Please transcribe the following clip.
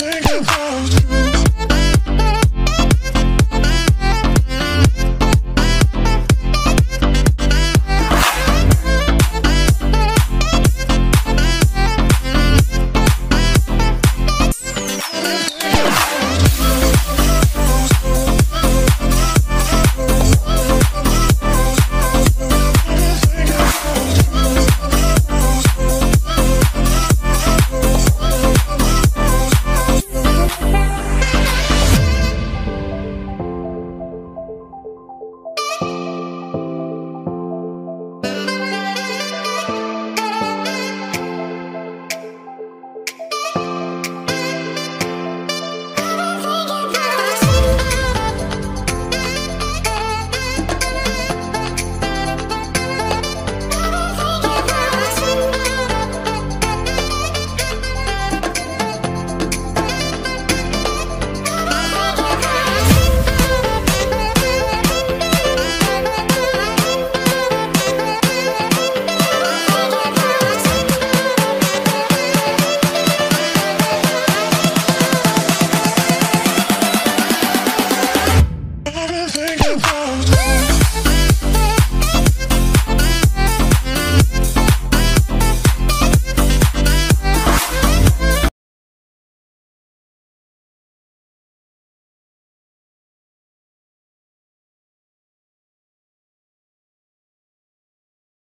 Everything goes.